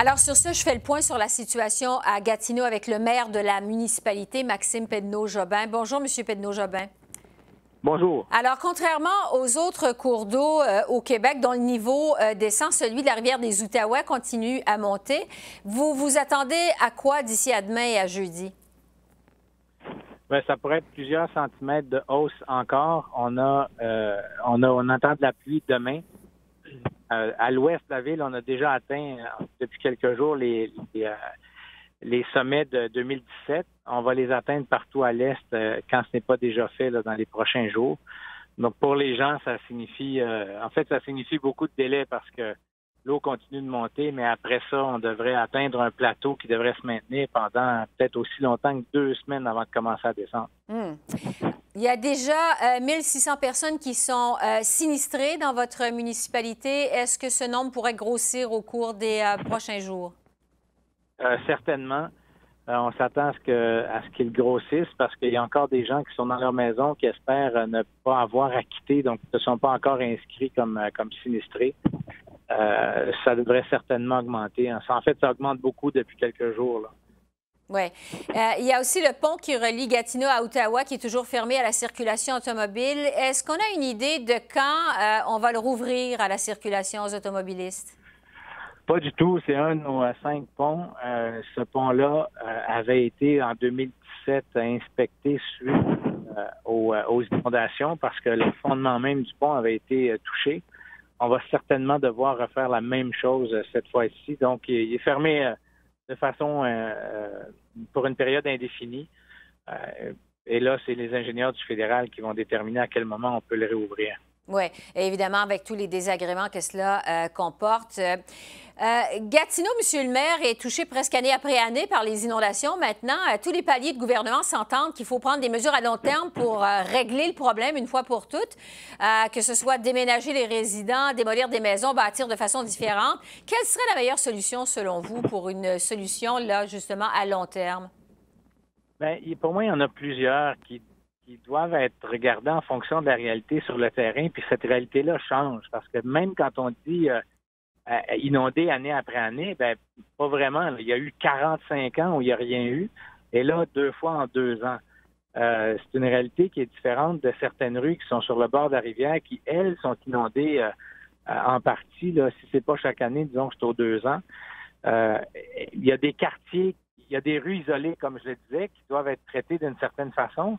Alors sur ce, je fais le point sur la situation à Gatineau avec le maire de la municipalité, Maxime Pedneau-Jobin. Bonjour, Monsieur Pedneau-Jobin. Bonjour. Alors, contrairement aux autres cours d'eau euh, au Québec dont le niveau euh, descend, celui de la rivière des Outaouais continue à monter. Vous vous attendez à quoi d'ici à demain et à jeudi? Bien, ça pourrait être plusieurs centimètres de hausse encore. On a, euh, on a, on entend de la pluie demain. À l'ouest de la ville, on a déjà atteint depuis quelques jours les, les, les sommets de 2017. On va les atteindre partout à l'Est euh, quand ce n'est pas déjà fait dans les prochains jours. Donc, pour les gens, ça signifie, euh, en fait, ça signifie beaucoup de délai parce que l'eau continue de monter, mais après ça, on devrait atteindre un plateau qui devrait se maintenir pendant peut-être aussi longtemps que deux semaines avant de commencer à descendre. Hmm. Il y a déjà 1600 euh, personnes qui sont sinistrées dans votre municipalité. Est-ce que ce nombre pourrait grossir au cours des prochains jours? Euh, certainement. Euh, on s'attend à ce que à ce qu'ils grossissent parce qu'il y a encore des gens qui sont dans leur maison qui espèrent euh, ne pas avoir à quitter, donc ne sont pas encore inscrits comme comme sinistrés. Ça devrait certainement augmenter. En fait, ça augmente beaucoup depuis quelques jours. Oui. il y a aussi le pont qui relie Gatineau à Ottawa qui est toujours fermé à la circulation automobile. Est-ce qu'on a une idée de quand on va le rouvrir à la circulation aux automobilistes? Pas du tout. C'est un de nos euh, cinq ponts. Euh, ce pont-là euh, avait été en 2017 inspecté suite aux, inondations parce que le fondement même du pont avait été touché. On va certainement devoir refaire la même chose cette fois-ci. Donc, il est fermé de façon pour une période indéfinie. et là, c'est les ingénieurs du fédéral qui vont déterminer à quel moment on peut le réouvrir. Oui, évidemment, avec tous les désagréments que cela euh, comporte. Euh, euh, Gatineau, Monsieur le maire, est touché presque année après année par les inondations. Maintenant, tous les paliers de gouvernement s'entendent qu'il faut prendre des mesures à long terme pour régler le problème une fois pour toutes, que ce soit déménager les résidents, démolir des maisons, bâtir de façon différente. Quelle serait la meilleure solution, selon vous, pour une solution, là, justement, à long terme? Bien, pour moi, il y en a plusieurs qui qui doivent être regardés en fonction de la réalité sur le terrain. Puis cette réalité-là change parce que même quand on dit euh, euh, inondé année après année, ben pas vraiment. Il y a eu 45 ans où il n'y a rien eu, et là deux fois en deux ans. Euh, c'est une réalité qui est différente de certaines rues qui sont sur le bord de la rivière, qui elles sont inondées en partie. Là, si c'est pas chaque année, disons que c'est aux deux ans. il y a des quartiers, il y a des rues isolées, comme je le disais, qui doivent être traitées d'une certaine façon.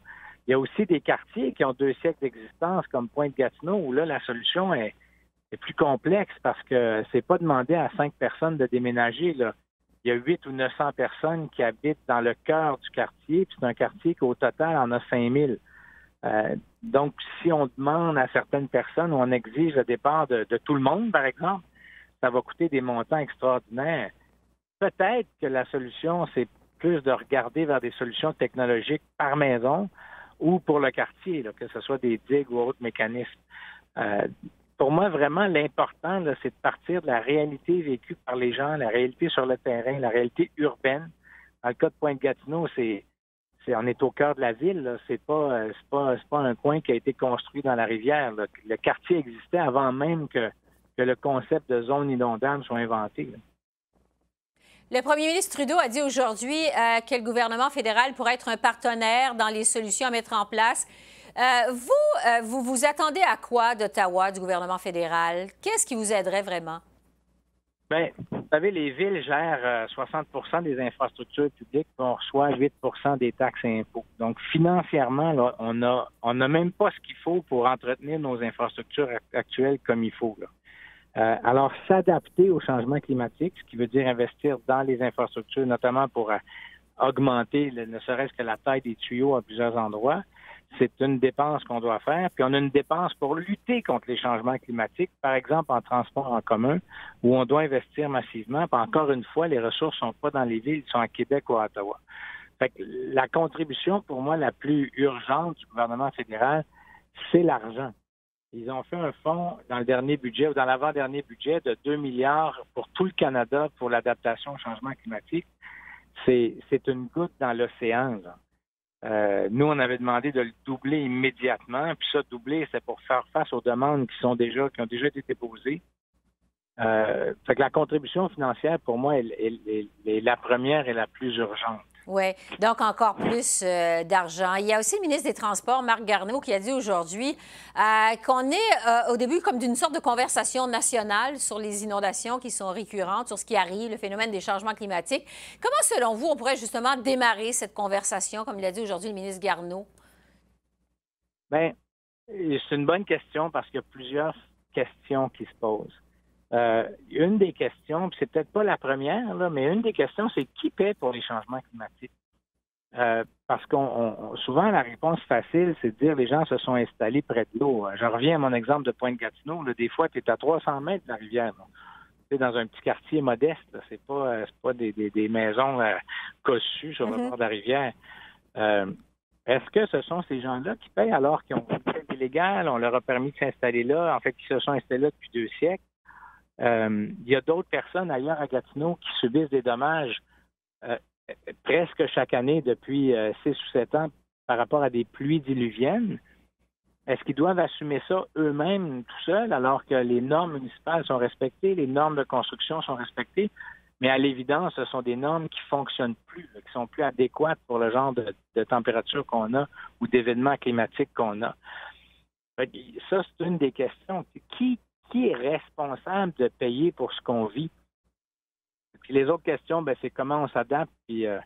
Il y a aussi des quartiers qui ont deux siècles d'existence, comme Pointe-Gatineau, où là, la solution est, plus complexe parce que c'est pas demandé à cinq personnes de déménager. Là. Il y a huit ou neuf cents personnes qui habitent dans le cœur du quartier, puis c'est un quartier qu'au total en a 5000. Euh, donc, si on demande à certaines personnes ou on exige le départ de tout le monde, par exemple, ça va coûter des montants extraordinaires. Peut-être que la solution, c'est plus de regarder vers des solutions technologiques par maison, ou pour le quartier, que ce soit des digues ou autres mécanismes. Euh, pour moi, vraiment, l'important, c'est de partir de la réalité vécue par les gens, la réalité sur le terrain, la réalité urbaine. Dans le cas de Pointe-Gatineau, c'est, on est au cœur de la ville. C'est pas, euh, pas, pas un coin qui a été construit dans la rivière. Le quartier existait avant même que le concept de zone inondable soit inventé. Le premier ministre Trudeau a dit aujourd'hui euh, que le gouvernement fédéral pourrait être un partenaire dans les solutions à mettre en place. Euh, vous, euh, vous vous attendez à quoi d'Ottawa, du gouvernement fédéral? Qu'est-ce qui vous aiderait vraiment? Bien, vous savez, les villes gèrent 60% des infrastructures publiques, on reçoit 8% des taxes et impôts. Donc, financièrement, là, on n'a on même pas ce qu'il faut pour entretenir nos infrastructures actuelles comme il faut. Là. Euh, alors, s'adapter au changement climatique, ce qui veut dire investir dans les infrastructures, notamment pour euh, augmenter ne serait-ce que la taille des tuyaux à plusieurs endroits, c'est une dépense qu'on doit faire. Puis on a une dépense pour lutter contre les changements climatiques, par exemple en transport en commun, où on doit investir massivement. Puis encore une fois, les ressources sont pas dans les villes, sont à Québec ou à Ottawa. Fait que la contribution, pour moi, la plus urgente du gouvernement fédéral, c'est l'argent. Ils ont fait un fonds dans le dernier budget ou dans l'avant-dernier budget de 2 milliards pour tout le Canada pour l'adaptation au changement climatique. C'est, une goutte dans l'océan. Euh, nous, on avait demandé de le doubler immédiatement. Puis ça, doubler, c'est pour faire face aux demandes qui sont déjà, qui ont déjà été déposées. Euh, fait que la contribution financière, pour moi, est la première et la plus urgente. Oui, donc encore plus euh, d'argent. Il y a aussi le ministre des Transports, Marc Garneau, qui a dit aujourd'hui euh, qu'on est euh, au début comme d'une sorte de conversation nationale sur les inondations qui sont récurrentes, sur ce qui arrive, le phénomène des changements climatiques. Comment, selon vous, on pourrait justement démarrer cette conversation, comme il a dit aujourd'hui le ministre Garneau? Bien, c'est une bonne question parce qu'il y a plusieurs questions qui se posent. Euh, une des questions, c'est peut-être pas la première, là, mais une des questions, c'est qui paie pour les changements climatiques? Euh, parce qu'on souvent la réponse facile, c'est de dire les gens se sont installés près de l'eau. Je reviens à mon exemple de Pointe-Gatineau. Des fois, tu es à 300 mètres de la rivière. Tu dans un petit quartier modeste. C'est pas, euh, pas des, maisons cossues sur le mm-hmm. bord de la rivière. Est-ce que ce sont ces gens-là qui payent alors qu'ils ont fait illégal, on leur a permis de s'installer là, en fait, qu'ils se sont installés là depuis deux siècles? Euh, il y a d'autres personnes ailleurs à Gatineau qui subissent des dommages euh, presque chaque année depuis euh, six ou sept ans par rapport à des pluies diluviennes. Est-ce qu'ils doivent assumer ça eux-mêmes tout seuls alors que les normes municipales sont respectées, les normes de construction sont respectées? Mais à l'évidence, ce sont des normes qui fonctionnent plus, qui sont plus adéquates pour le genre de, de température qu'on a ou d'événements climatiques qu'on a. Ça, c'est une des questions. Qui qui est responsable de payer pour ce qu'on vit? Les autres questions, ben, c'est comment on s'adapte, puis euh,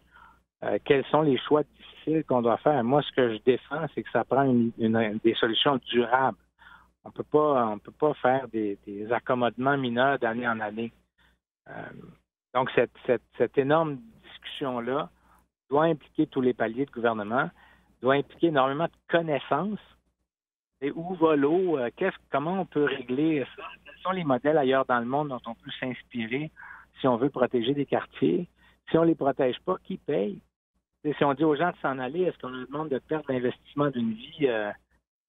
euh, quels sont les choix difficiles qu'on doit faire? Moi, ce que je défends, c'est que ça prend des solutions durables. On peut pas, on peut pas faire des, accommodements mineurs d'année en année. Euh, donc, cette énorme discussion-là doit impliquer tous les paliers de gouvernement, doit impliquer énormément de connaissances et où va l'eau? Euh, comment on peut régler ça? Quels sont les modèles ailleurs dans le monde dont on peut s'inspirer si on veut protéger des quartiers? Si on ne les protège pas, qui paye? si on dit aux gens de s'en aller, est-ce qu'on leur demande de perdre l'investissement d'une vie euh,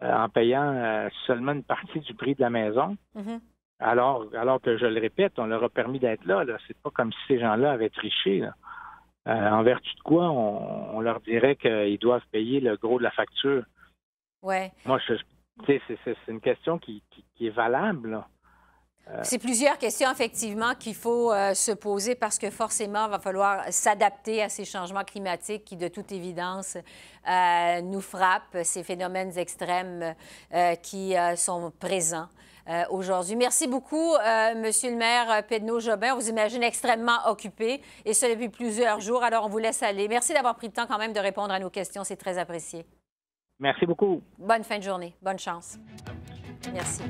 euh, en payant seulement une partie du prix de la maison? Mm-hmm. Alors, alors que je le répète, on leur a permis d'être là. là. C'est pas comme si ces gens-là avaient triché. en vertu de quoi on, leur dirait qu'ils doivent payer le gros de la facture? Ouais. Moi, je, c'est une question qui, est valable. Euh, c'est plusieurs questions, effectivement, qu'il faut euh, se poser parce que forcément, il va falloir s'adapter à ces changements climatiques qui, de toute évidence, euh, nous frappent, ces phénomènes extrêmes qui sont présents. aujourd'hui. Merci beaucoup, Monsieur le maire Pedneau-Jobin. On vous imagine extrêmement occupé, et ce depuis plusieurs jours. Alors, on vous laisse aller. Merci d'avoir pris le temps quand même de répondre à nos questions. C'est très apprécié. Merci beaucoup. Bonne fin de journée. Bonne chance. Merci.